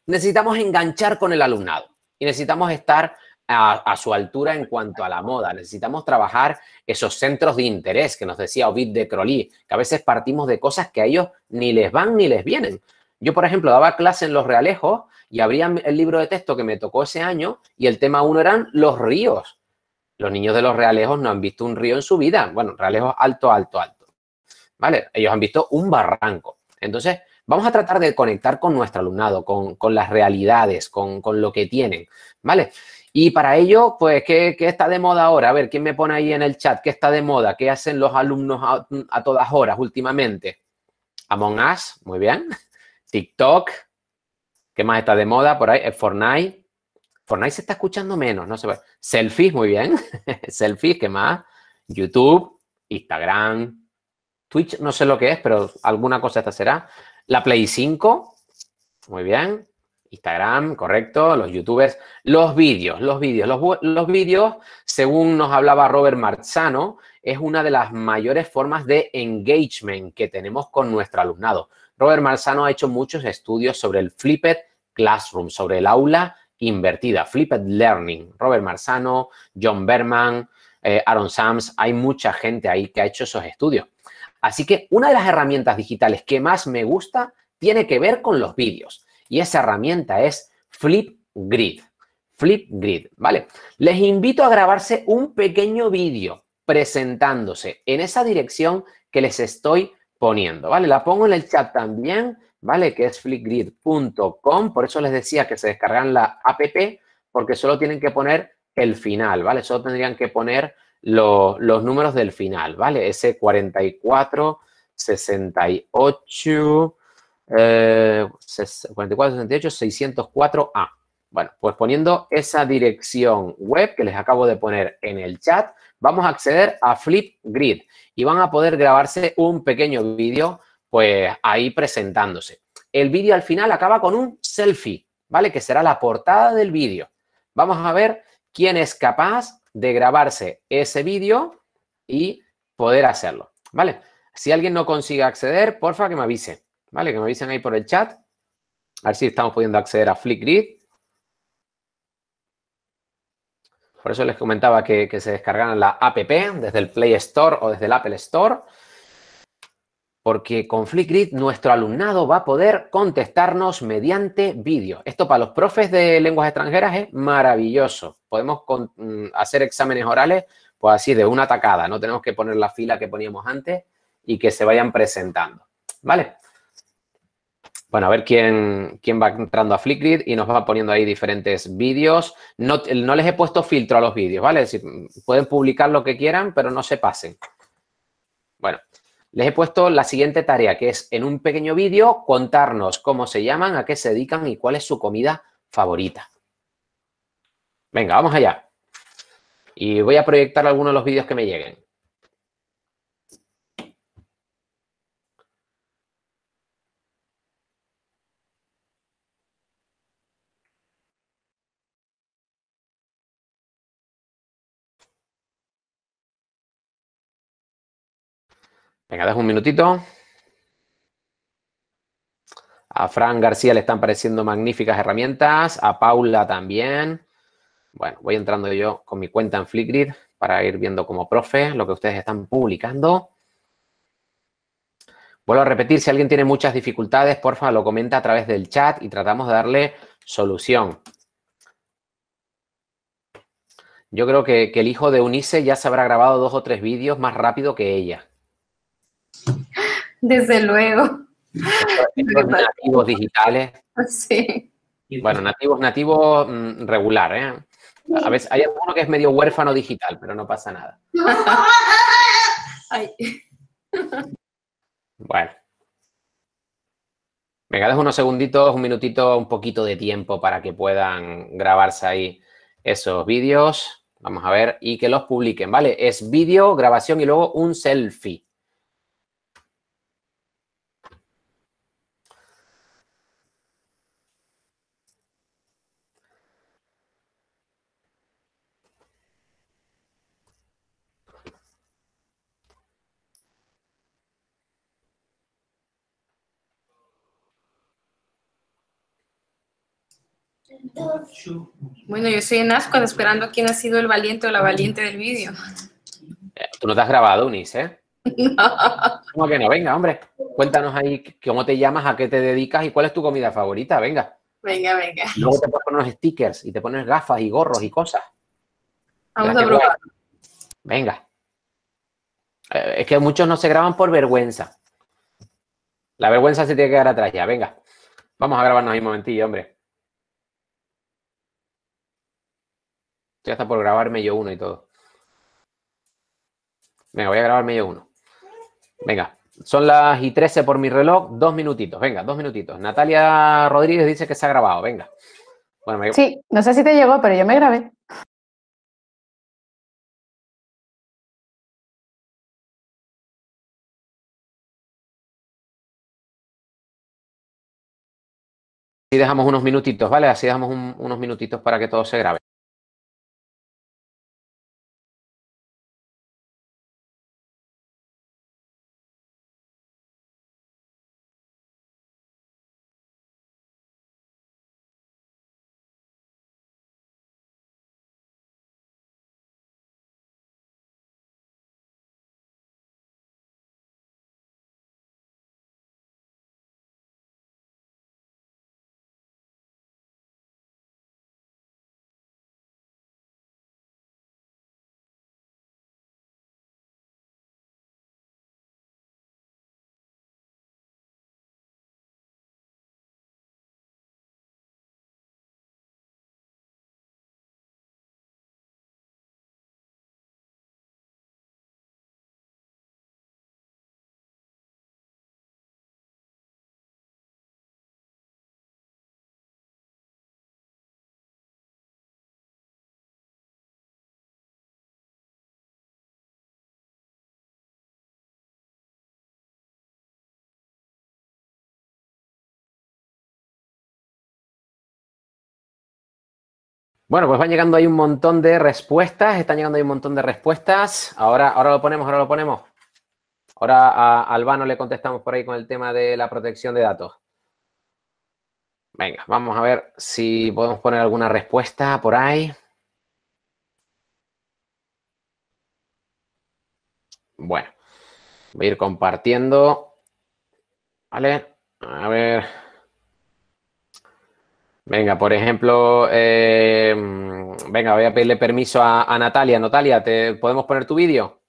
necesitamos enganchar con el alumnado y necesitamos estar a, su altura en cuanto a la moda. Necesitamos trabajar esos centros de interés que nos decía Ovid de Crowley, que a veces partimos de cosas que a ellos ni les van ni les vienen. Yo, por ejemplo, daba clase en Los Realejos y abría el libro de texto que me tocó ese año y el tema uno eran los ríos. Los niños de Los Realejos no han visto un río en su vida. Bueno, Realejos alto, alto, alto. ¿Vale? Ellos han visto un barranco. Entonces, vamos a tratar de conectar con nuestro alumnado, con, las realidades, con, lo que tienen, ¿vale? Y para ello, pues, ¿qué, ¿qué, está de moda ahora? A ver, ¿quién me pone ahí en el chat? ¿Qué está de moda? ¿Qué hacen los alumnos a, todas horas últimamente? Among Us, muy bien. TikTok, ¿qué más está de moda por ahí? Fortnite. Fortnite se está escuchando menos, no sé. Selfies, muy bien. Selfies, ¿qué más? YouTube, Instagram, Twitch, no sé lo que es, pero alguna cosa esta será. La Play 5, muy bien. Instagram, correcto, los youtubers, los vídeos, los vídeos, los, vídeos, según nos hablaba Robert Marzano, es una de las mayores formas de engagement que tenemos con nuestro alumnado. Robert Marzano ha hecho muchos estudios sobre el flipped classroom, sobre el aula invertida, flipped learning. Robert Marzano, John Berman, eh, Aaron Sams, hay mucha gente ahí que ha hecho esos estudios. Así que una de las herramientas digitales que más me gusta tiene que ver con los vídeos. Y esa herramienta es Flipgrid. Flipgrid, ¿vale? Les invito a grabarse un pequeño vídeo presentándose en esa dirección que les estoy poniendo, ¿vale? La pongo en el chat también, ¿vale? Que es flipgrid.com, por eso les decía que se descargan la app, porque solo tienen que poner el final, ¿vale? Solo tendrían que poner los números del final, ¿vale? Ese 44, 68, 44, 68, 604A. Bueno, pues poniendo esa dirección web que les acabo de poner en el chat, vamos a acceder a Flipgrid y van a poder grabarse un pequeño vídeo, pues ahí presentándose. El vídeo al final acaba con un selfie, ¿vale? Que será la portada del vídeo. Vamos a ver quién es capaz de grabarse ese vídeo y poder hacerlo, ¿vale? Si alguien no consigue acceder, porfa que me avise, ¿vale? Que me avisen ahí por el chat. A ver si estamos pudiendo acceder a Flipgrid. Por eso les comentaba que, se descargaran la app desde el Play Store o desde el Apple Store. Porque con Flipgrid nuestro alumnado va a poder contestarnos mediante vídeo. Esto para los profes de lenguas extranjeras es maravilloso. Podemos mm, hacer exámenes orales, pues así, de una tacada. No tenemos que poner la fila que poníamos antes y que se vayan presentando. ¿Vale? Bueno, a ver quién, quién va entrando a Flickr y nos va poniendo ahí diferentes vídeos. No, no, les he puesto filtro a los vídeos, ¿vale? Decir, pueden publicar lo que quieran, pero no se pasen. Bueno, les he puesto la siguiente tarea, que es en un pequeño vídeo contarnos cómo se llaman, a qué se dedican y cuál es su comida favorita. Venga, vamos allá. Y voy a proyectar algunos de los vídeos que me lleguen. Venga, dejo un minutito. A Fran García le están pareciendo magníficas herramientas. A Paula también. Bueno, voy entrando yo con mi cuenta en Flickr para ir viendo como profe lo que ustedes están publicando. Vuelvo a repetir, si alguien tiene muchas dificultades, porfa, lo comenta a través del chat y tratamos de darle solución. Yo creo que, que el hijo de Unice ya se habrá grabado dos o tres vídeos más rápido que ella.
Desde luego.
nativos digitales.
Sí.
Bueno, nativos, nativos mm, regular, ¿eh? A veces hay alguno que es medio huérfano digital, pero no pasa nada. Bueno. Venga, dejo unos segunditos, un minutito, un poquito de tiempo para que puedan grabarse ahí esos vídeos. Vamos a ver, y que los publiquen, ¿vale? Es vídeo, grabación y luego un selfie.
Bueno, yo estoy en Ascot esperando quién ha sido el valiente o la valiente del vídeo.
Eh, tú no te has grabado, Unis, ¿eh? ¿Cómo que no? Venga, hombre. Cuéntanos ahí cómo te llamas, a qué te dedicas y cuál es tu comida favorita. Venga.
Venga, venga.
Luego te pones unos stickers y te pones gafas y gorros y cosas.
Vamos a probar.
Venga. Eh, es que muchos no se graban por vergüenza. La vergüenza se tiene que quedar atrás ya. Venga. Vamos a grabarnos ahí un momentillo, hombre. Ya está por grabarme yo uno y todo. Venga, voy a grabarme yo uno. Venga, son las y 13 por mi reloj, dos minutitos. Venga, dos minutitos. Natalia Rodríguez dice que se ha grabado. Venga.
Bueno, Sí, no sé si te llegó, pero yo me grabé.
Así dejamos unos minutitos, ¿vale? Así dejamos unos minutitos para que todo se grabe. Bueno, pues van llegando ahí un montón de respuestas, están llegando ahí un montón de respuestas. Ahora, ahora lo ponemos, ahora lo ponemos. Ahora a Albano le contestamos por ahí con el tema de la protección de datos. Venga, vamos a ver si podemos poner alguna respuesta por ahí. Bueno, voy a ir compartiendo. ¿Vale? A ver. Venga, por ejemplo, eh, venga, voy a pedirle permiso a, Natalia. Natalia, ¿te podemos poner tu vídeo?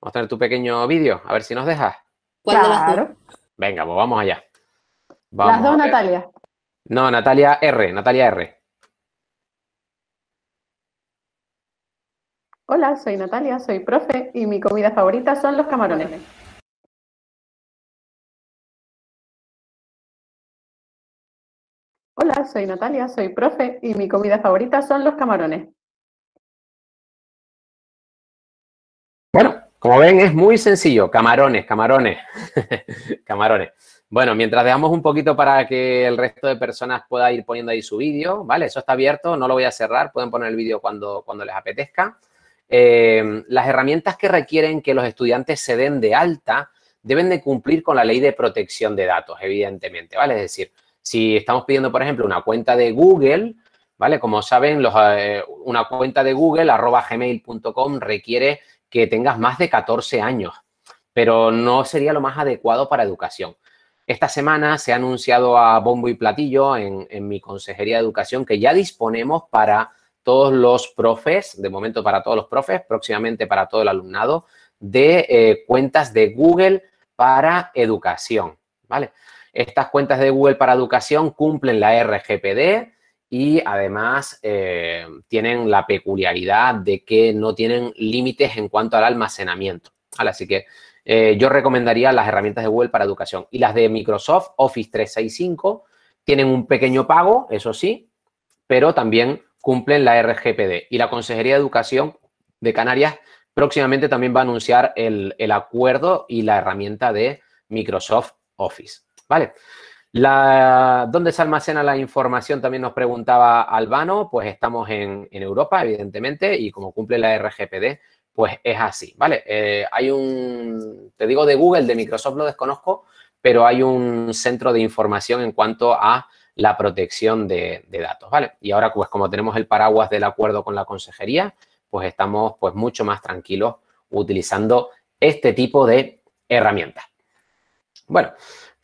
Vamos a tener tu pequeño vídeo, a ver si nos dejas.
Claro.
Venga, pues vamos allá.
las dos, Natalia.
No, Natalia R, Natalia R.
Hola, soy Natalia, soy profe y mi comida favorita son los camarones. Hola, soy Natalia, soy profe y mi comida favorita son los camarones.
Bueno, como ven es muy sencillo, camarones, camarones, camarones. Bueno, mientras dejamos un poquito para que el resto de personas pueda ir poniendo ahí su vídeo, ¿vale? Eso está abierto, no lo voy a cerrar, pueden poner el vídeo cuando, cuando les apetezca. Eh, las herramientas que requieren que los estudiantes se den de alta deben de cumplir con la ley de protección de datos, evidentemente, ¿vale? Es decir, si estamos pidiendo, por ejemplo, una cuenta de Google, ¿vale? Como saben, eh, una cuenta de Google, arroba gmail.com, requiere que tengas más de 14 años, pero no sería lo más adecuado para educación. Esta semana se ha anunciado a bombo y platillo en, mi Consejería de Educación que ya disponemos para todos los profes, de momento para todos los profes, próximamente para todo el alumnado, de eh, cuentas de Google para educación, ¿vale? Estas cuentas de Google para educación cumplen la RGPD y además eh, tienen la peculiaridad de que no tienen límites en cuanto al almacenamiento. Así que eh, yo recomendaría las herramientas de Google para educación y las de Microsoft Office 365 tienen un pequeño pago, eso sí, pero también cumplen la RGPD. Y la Consejería de Educación de Canarias próximamente también va a anunciar el, acuerdo y la herramienta de Microsoft Office. ¿Vale? La, ¿Dónde se almacena la información? También nos preguntaba Albano. Pues estamos en, Europa, evidentemente, y como cumple la RGPD, pues es así, ¿vale? Eh, hay un, te digo de Google, de Microsoft lo desconozco, pero hay un centro de información en cuanto a la protección de, datos, ¿vale? Y ahora, pues como tenemos el paraguas del acuerdo con la consejería, pues estamos pues mucho más tranquilos utilizando este tipo de herramientas. Bueno,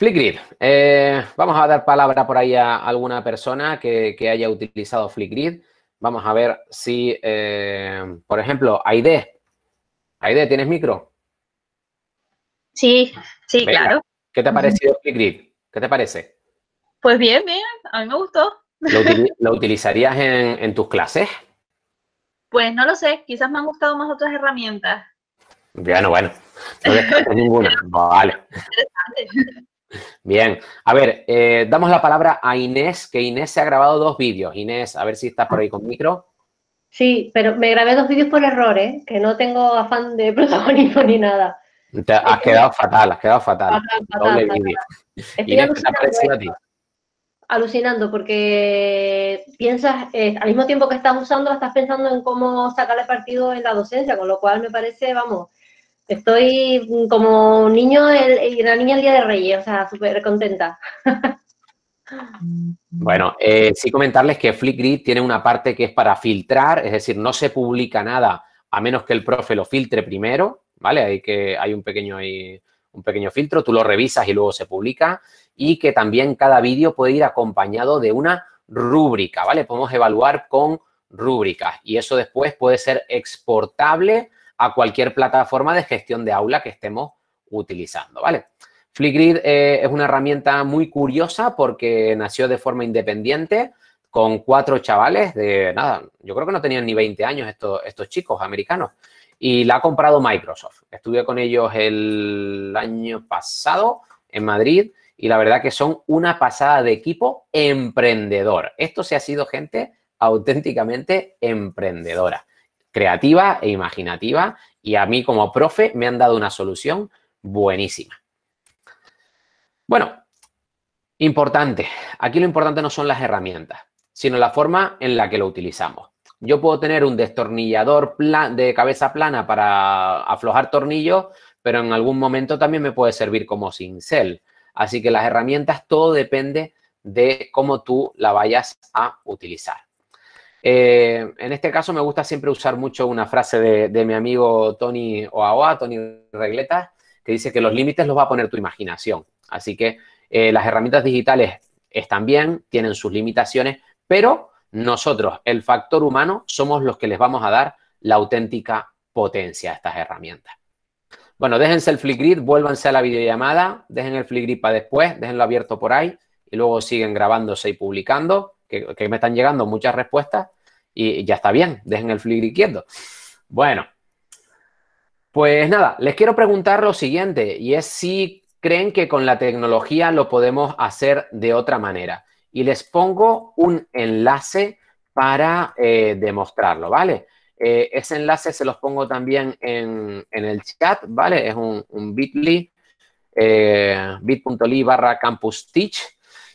Flickr. Eh, vamos a dar palabra por ahí a alguna persona que, haya utilizado Flickr. Vamos a ver si, eh, por ejemplo, Aide. Aide, ¿tienes micro?
Sí, sí, claro.
¿Qué te ha parecido Flickr? ¿Qué te parece?
Pues bien, bien, a mí me gustó.
¿Lo, utilizarías en, tus clases?
Pues no lo sé, quizás me han gustado más otras herramientas.
Bueno, bueno, no ninguna. Vale. Interesante. Bien, a ver, eh, damos la palabra a Inés, que Inés se ha grabado dos vídeos. Inés, a ver si estás por ahí con micro.
Sí, pero me grabé dos vídeos por error, ¿eh? que no tengo afán de protagonismo ni nada.
Te has quedado fatal, has quedado fatal. fatal, fatal,
Inés, ¿qué te ha parecido a ti? alucinando porque piensas, eh, al mismo tiempo que estás usando, estás pensando en cómo sacarle partido en la docencia, con lo cual me parece, vamos, estoy como niño y la niña el día de Reyes, o sea, súper contenta.
Bueno, eh, sí comentarles que Flickr tiene una parte que es para filtrar, es decir, no se publica nada a menos que el profe lo filtre primero, ¿vale? Hay que hay un pequeño un pequeño filtro, tú lo revisas y luego se publica y que también cada vídeo puede ir acompañado de una rúbrica, ¿vale? Podemos evaluar con rúbricas y eso después puede ser exportable a cualquier plataforma de gestión de aula que estemos utilizando, ¿vale? Flickr eh, es una herramienta muy curiosa porque nació de forma independiente con cuatro chavales de, nada, yo creo que no tenían ni 20 años estos, estos chicos americanos y la ha comprado Microsoft. Estuve con ellos el año pasado en Madrid y la verdad que son una pasada de equipo emprendedor. Esto se ha sido gente auténticamente emprendedora, creativa e imaginativa y a mí como profe me han dado una solución buenísima. Bueno, importante, aquí lo importante no son las herramientas, sino la forma en la que lo utilizamos. Yo puedo tener un destornillador de cabeza plana para aflojar tornillos, pero en algún momento también me puede servir como cincel. Así que las herramientas, todo depende de cómo tú la vayas a utilizar. Eh, en este caso me gusta siempre usar mucho una frase de, mi amigo Tony Oaoa, Tony Regleta, que dice que los límites los va a poner tu imaginación. Así que eh, las herramientas digitales están bien, tienen sus limitaciones, pero nosotros, el factor humano, somos los que les vamos a dar la auténtica potencia a estas herramientas. Bueno, déjense el Flickr, vuélvanse a la videollamada, dejen el Flickr para después, déjenlo abierto por ahí y luego siguen grabándose y publicando, que, me están llegando muchas respuestas y ya está bien, dejen el Flickr quieto. Bueno, pues nada, les quiero preguntar lo siguiente y es si creen que con la tecnología lo podemos hacer de otra manera. Y les pongo un enlace para eh, demostrarlo, ¿vale? Eh, ese enlace se los pongo también en, el chat, ¿vale? Es un, bit.ly, eh, bit.ly barra campus teach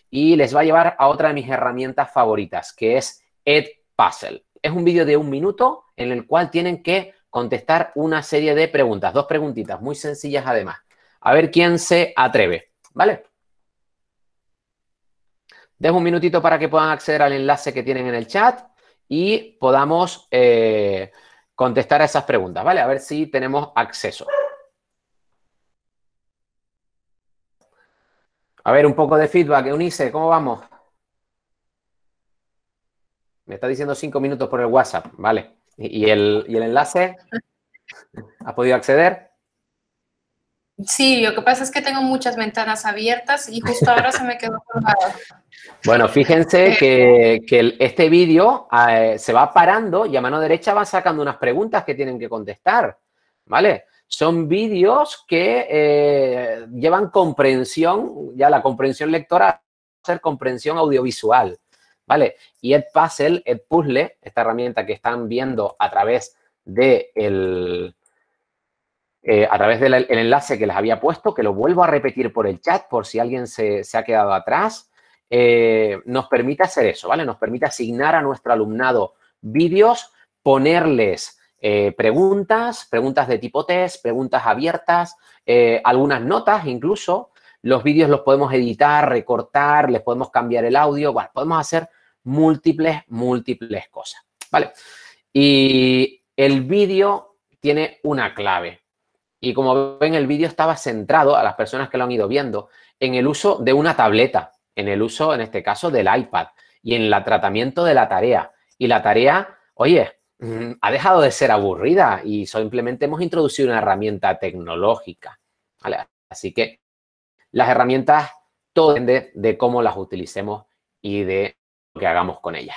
y les va a llevar a otra de mis herramientas favoritas, que es Edpuzzle. Es un vídeo de un minuto en el cual tienen que contestar una serie de preguntas, dos preguntitas muy sencillas además. A ver quién se atreve, ¿vale? Dejo un minutito para que puedan acceder al enlace que tienen en el chat y podamos eh, contestar a esas preguntas, ¿vale? A ver si tenemos acceso. A ver, un poco de feedback. Eunice, ¿cómo vamos? Me está diciendo cinco minutos por el WhatsApp, ¿vale? ¿Y el, y el enlace? ¿Has podido acceder?
Sí, lo que pasa es que tengo muchas ventanas abiertas y justo ahora se me quedó colgado.
Bueno, fíjense eh, que, este vídeo eh, se va parando y a mano derecha va sacando unas preguntas que tienen que contestar, ¿vale? Son vídeos que eh, llevan comprensión, ya la comprensión lectora ser comprensión audiovisual, ¿vale? Y Edpuzzle, Edpuzzle, esta herramienta que están viendo a través de el, eh, a través del enlace que les había puesto, que lo vuelvo a repetir por el chat por si alguien se, ha quedado atrás, eh, nos permite hacer eso, ¿vale? Nos permite asignar a nuestro alumnado vídeos, ponerles eh, preguntas, preguntas de tipo test, preguntas abiertas, algunas notas incluso. Los vídeos los podemos editar, recortar, les podemos cambiar el audio, podemos hacer múltiples, múltiples cosas, ¿vale? Y el vídeo tiene una clave, y como ven, el vídeo estaba centrado a las personas que lo han ido viendo en el uso de una tableta, en el uso, en este caso, del iPad y en el tratamiento de la tarea. Y la tarea, oye, ha dejado de ser aburrida y simplemente hemos introducido una herramienta tecnológica. Así que las herramientas, todo depende de cómo las utilicemos y de lo que hagamos con ellas.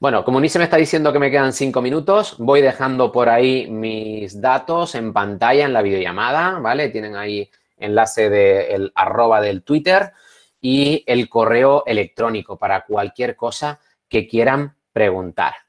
Bueno, como ni se me está diciendo que me quedan cinco minutos, voy dejando por ahí mis datos en pantalla en la videollamada, ¿vale? Tienen ahí enlace del arroba del Twitter y el correo electrónico para cualquier cosa que quieran preguntar.